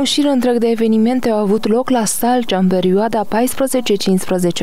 Un șir întreg de evenimente au avut loc la Salcea în perioada 14-15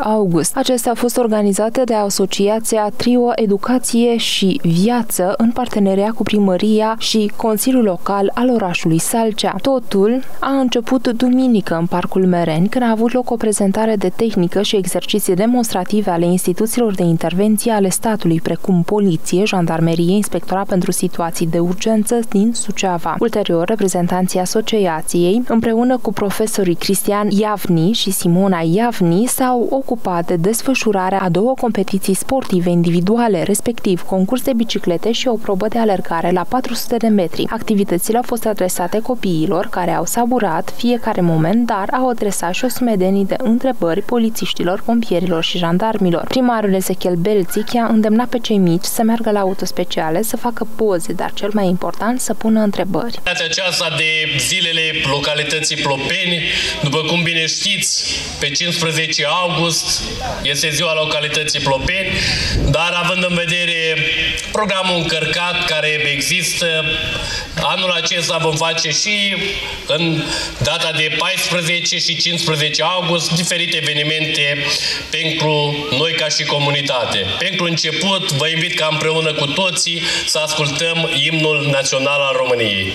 august. Acestea au fost organizate de Asociația Trio Educație și Viață în parteneria cu primăria și Consiliul Local al orașului Salcea. Totul a început duminică în Parcul Mereni, când a avut loc o prezentare de tehnică și exerciții demonstrative ale instituțiilor de intervenție ale statului, precum poliție, jandarmerie, inspectorat pentru situații de urgență din Suceava. Ulterior, reprezentanții asociației, împreună cu profesorii Cristian Iavni și Simona Iavni, s-au ocupat de desfășurarea a două competiții sportive individuale, respectiv concurs de biciclete și o probă de alergare la 400 de metri. Activitățile au fost adresate copiilor care au saburat fiecare moment, dar au adresat și o sumedenie de întrebări polițiștilor, pompierilor și jandarmilor. Primarul Ezechiel Belțic a îndemnat pe cei mici să meargă la autospeciale, să facă poze, dar cel mai important să pună întrebări. Aceasta de zilele localității Plopeni, după cum bine știți, pe 15 august este ziua localității Plopeni, dar având în vedere programul încărcat care există, anul acesta vom face și în data de 14 și 15 august diferite evenimente pentru noi ca și comunitate. Pentru început, vă invit ca împreună cu toții să ascultăm imnul național al României.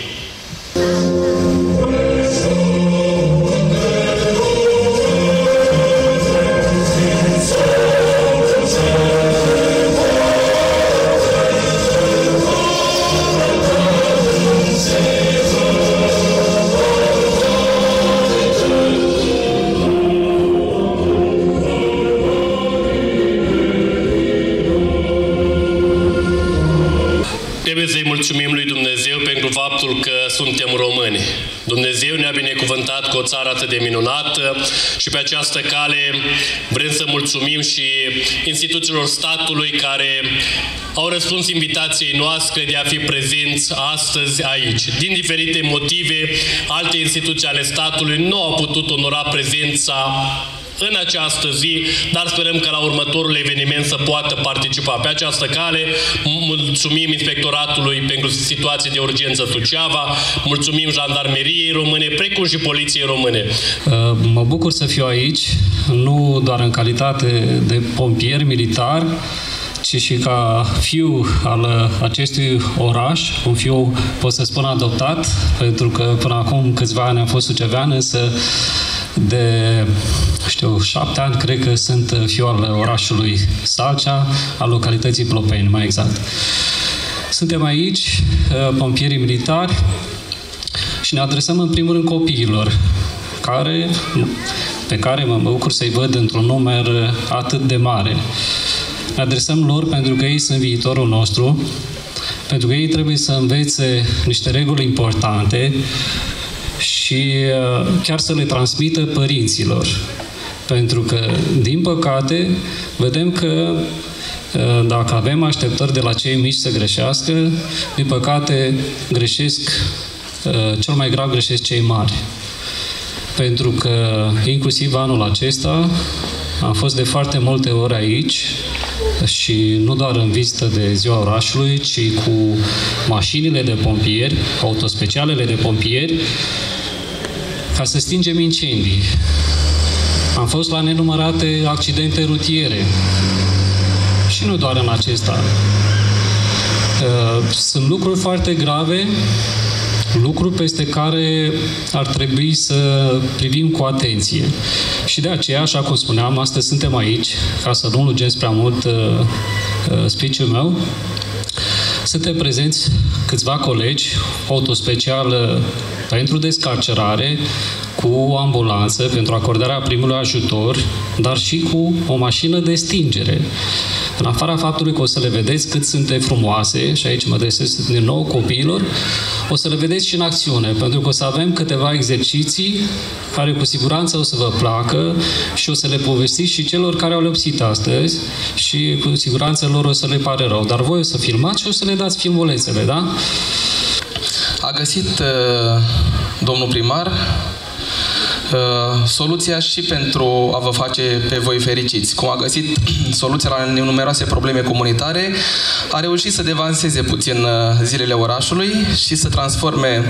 Mulțumim lui Dumnezeu pentru faptul că suntem români. Dumnezeu ne-a binecuvântat cu o țară atât de minunată și pe această cale vrem să mulțumim și instituțiilor statului care au răspuns invitației noastre de a fi prezenți astăzi aici. Din diferite motive, alte instituții ale statului nu au putut onora prezența în această zi, dar sperăm că la următorul eveniment să poată participa. Pe această cale mulțumim Inspectoratului pentru situații de urgență Suceava, mulțumim Jandarmeriei Române, precum și Poliției Române. Uh, mă bucur să fiu aici, nu doar în calitate de pompier militar, ci și ca fiu al acestui oraș, un fiu, pot să spun, adoptat, pentru că până acum câțiva ani am fost sucevean, însă de, știu, șapte ani, cred că sunt fiu al orașului Salcea, al localității Plopeni, mai exact. Suntem aici, uh, pompierii militari, și ne adresăm în primul rând copiilor, care, pe care mă bucur să-i văd într-un număr atât de mare. Ne adresăm lor pentru că ei sunt viitorul nostru, pentru că ei trebuie să învețe niște reguli importante și uh, chiar să le transmită părinților. Pentru că, din păcate, vedem că uh, dacă avem așteptări de la cei mici să greșească, din păcate greșesc, uh, cel mai grav greșesc cei mari. Pentru că inclusiv anul acesta am fost de foarte multe ori aici și nu doar în vizită de ziua orașului, ci cu mașinile de pompieri, autospecialele de pompieri, ca să stingem incendii. Am fost la nenumărate accidente rutiere și nu doar în acesta. Uh, sunt lucruri foarte grave, lucruri peste care ar trebui să privim cu atenție. Și de aceea, așa cum spuneam, astăzi suntem aici, ca să nu lungesc prea mult uh, uh, speech-ul meu, suntem prezenți câțiva colegi, autospecial pentru descarcerare, cu o ambulanță pentru acordarea primului ajutor, dar și cu o mașină de stingere. În afara faptului că o să le vedeți cât sunt de frumoase, și aici mă adresez din nou copiilor, o să le vedeți și în acțiune, pentru că o să avem câteva exerciții care cu siguranță o să vă placă și o să le povestiți și celor care au lipsit astăzi și cu siguranță lor o să le pare rău. Dar voi o să filmați și o să le dați filmulețele, da? A găsit uh, domnul primar Uh, soluția și pentru a vă face pe voi fericiți. Cum a găsit soluția la numeroase probleme comunitare, a reușit să devanseze puțin uh, zilele orașului și să transforme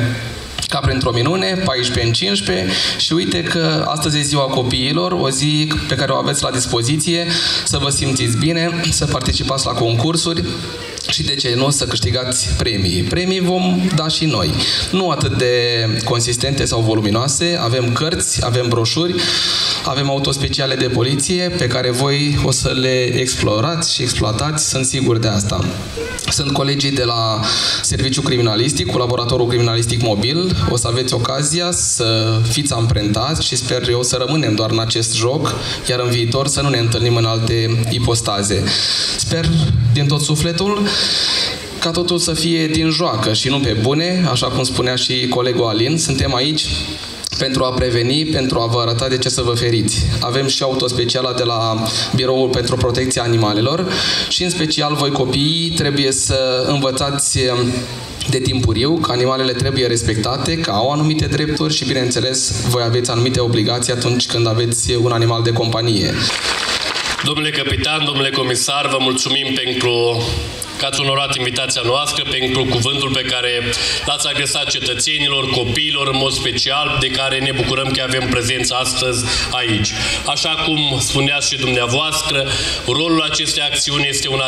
ca printr-o minune, 14 în 15 și uite că astăzi e ziua copiilor, o zi pe care o aveți la dispoziție, să vă simțiți bine, să participați la concursuri, și de ce nu să câștigați premii. Premii vom da și noi. Nu atât de consistente sau voluminoase, avem cărți, avem broșuri, avem autospeciale de poliție pe care voi o să le explorați și exploatați, sunt sigur de asta. Sunt colegii de la Serviciu Criminalistic, cu laboratorul criminalistic mobil. O să aveți ocazia să fiți amprentați și sper eu să rămânem doar în acest joc, iar în viitor să nu ne întâlnim în alte ipostaze. Sper din tot sufletul ca totul să fie din joacă și nu pe bune, așa cum spunea și colegul Alin. Suntem aici pentru a preveni, pentru a vă arăta de ce să vă feriți. Avem și autospeciala de la Biroul pentru Protecția Animalelor și în special voi copiii trebuie să învățați de timpuriu că animalele trebuie respectate, că au anumite drepturi și, bineînțeles, voi aveți anumite obligații atunci când aveți un animal de companie. Domnule capitan, domnule comisar, vă mulțumim pentru că ați onorat invitația noastră pentru cuvântul pe care l-ați agresat cetățenilor, copiilor în mod special, de care ne bucurăm că avem prezență astăzi aici. Așa cum spuneați și dumneavoastră, rolul acestei acțiuni este una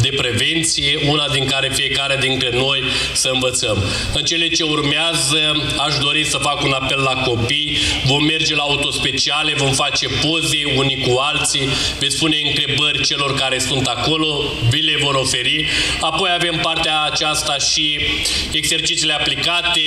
de prevenție, una din care fiecare dintre noi să învățăm. În cele ce urmează, aș dori să fac un apel la copii, vom merge la autospeciale, vom face poze unii cu alții, veți pune întrebări celor care sunt acolo, vi le vor oferi Apoi avem partea aceasta și exercițiile aplicate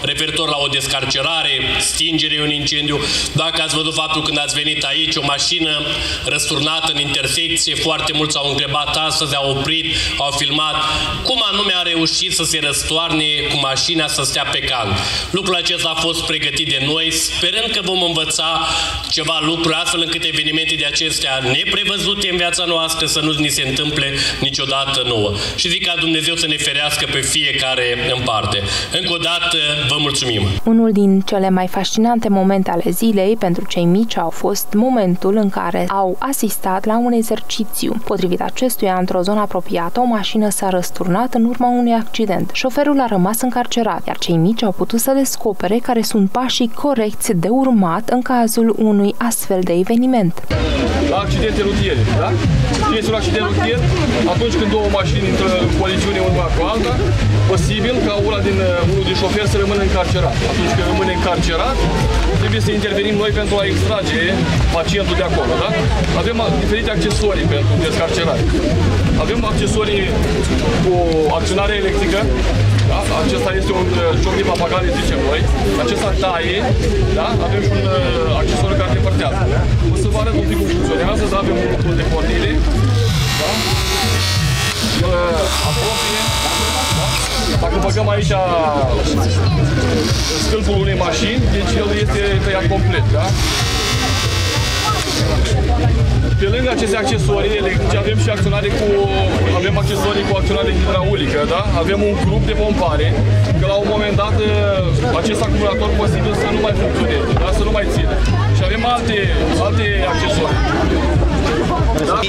referitor la o descarcerare, stingere un incendiu. Dacă ați văzut faptul când ați venit aici, o mașină răsturnată în intersecție, foarte mulți au întrebat astăzi, au oprit, au filmat cum anume a reușit să se răstoarne cu mașina să stea pe cal. Lucrul acesta a fost pregătit de noi, sperând că vom învăța ceva lucruri astfel încât evenimente de acestea neprevăzute în viața noastră să nu ni se întâmple niciodată dată nouă. Și zic ca Dumnezeu să ne ferească pe fiecare în parte. Încă o dată vă mulțumim! Unul din cele mai fascinante momente ale zilei pentru cei mici au fost momentul în care au asistat la un exercițiu. Potrivit acestuia, într-o zonă apropiată, o mașină s-a răsturnat în urma unui accident. Șoferul a rămas încarcerat, iar cei mici au putut să descopere care sunt pașii corecți de urmat în cazul unui astfel de eveniment. La accidente rutiere, da? Este un accident rutier atunci când două mașini intră în coliziune una cu alta, posibil ca una din, uh, unul din șoferi să rămână încarcerat. Atunci când rămâne încarcerat, trebuie să intervenim noi pentru a extrage pacientul de acolo. Da? Avem diferite accesorii pentru descarcerare. Avem accesorii cu acționare electrică, da? Acesta este un joc uh, de papagale, zicem noi. Acesta taie, da? avem și un uh, accesoriu care te părtează. O să vă arăt un pic cum funcționează, da? avem un de pornire, da? apropie. Dacă băgăm aici stâlpul unei mașini, deci el este tăiat complet, da? Pe lângă aceste accesorii electrice avem și acționare cu avem accesorii cu acționare hidraulică, da? Avem un grup de pompare, că la un moment dat acest acumulator posibil să nu mai funcționeze, da? Să nu mai țină. Și avem alte, alte accesorii. Da?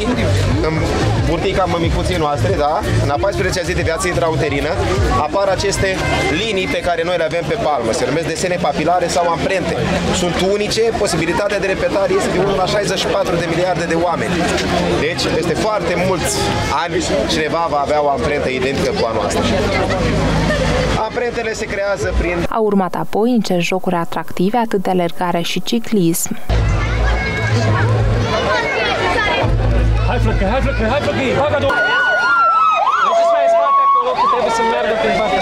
În burtica mămicuții noastre, da? În a 14-a zi de viață intrauterină apar aceste linii pe care noi le avem pe palmă. Se numesc desene papilare sau amprente. Sunt unice, posibilitatea de repetare este de 1 la 64 de miliarde de oameni. Deci, peste foarte mulți ani, cineva va avea o amprentă identică cu a noastră. Amprentele se creează prin... A urmat apoi în jocuri atractive, atât de alergare și ciclism. Hai flăcă, hai flăcă, hai flăcă, bagă două! Nu se mai spate acolo, că trebuie să meargă prin partea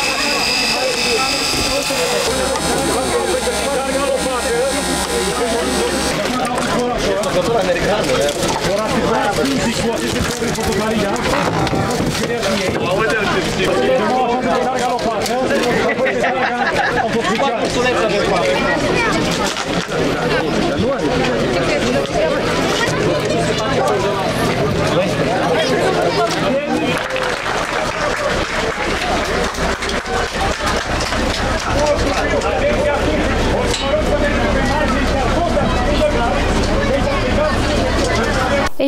americană. Ora se vrea 50 poate să se fotografia. Aude-l ce știi. Nu mă fac de larga lopată. Am făcut patru sulețe de fapt. Nu are.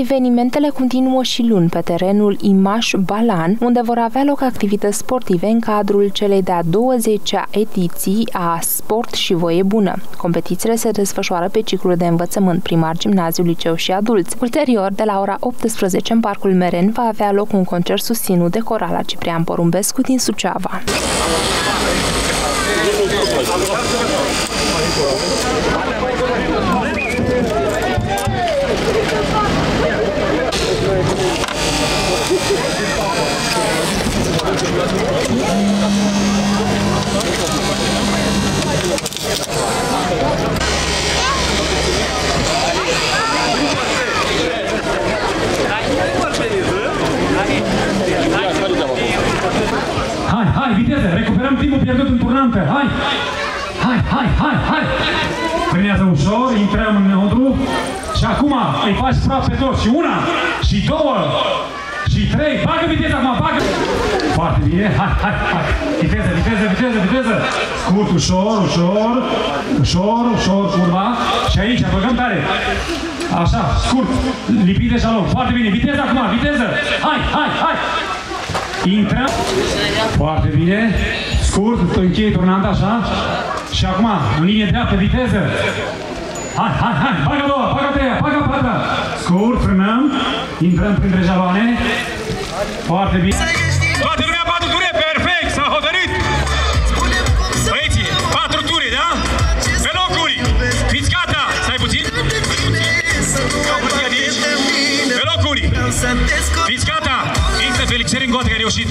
Evenimentele continuă și luni pe terenul Imaș Balan, unde vor avea loc activități sportive în cadrul celei de-a 20-a ediții a Sport și Voie Bună. Competițiile se desfășoară pe ciclul de învățământ primar, gimnaziu, liceu și adulți. Ulterior, de la ora 18 în Parcul Meren va avea loc un concert susținut de corala Ciprian Porumbescu din Suceava. Hai, hai, viteză, recuperăm timpul pierdut în turnantă, hai! Hai, hai, hai, hai! Frânează ușor, intrăm înăuntru și acum îi faci praf pe toți. Și una, și două, și trei. Bagă viteza acum, bagă! Foarte bine, hai, hai, hai! Viteză, viteză, viteză, viteză! Scurt, ușor, ușor, ușor, ușor, curva. Și aici, băgăm tare. Așa, scurt, lipit de șalom. Foarte bine, viteză acum, viteză! Hai, hai, hai! Intră. Foarte bine. Scurt, încheie turnanta, așa. Și acum, în linie dreaptă, viteză. Hai, hai, hai, bagă a doua, bagă a gata? Scurt, frânăm, intrăm printre jaloane. Foarte bine. Toată lumea patru ture, perfect, s-a hotărât. Băieții, patru ture, da? Pe locuri. Fiți gata, stai puțin. Pe locuri. Fiți gata. Există felicitări încă o dată că ai reușit.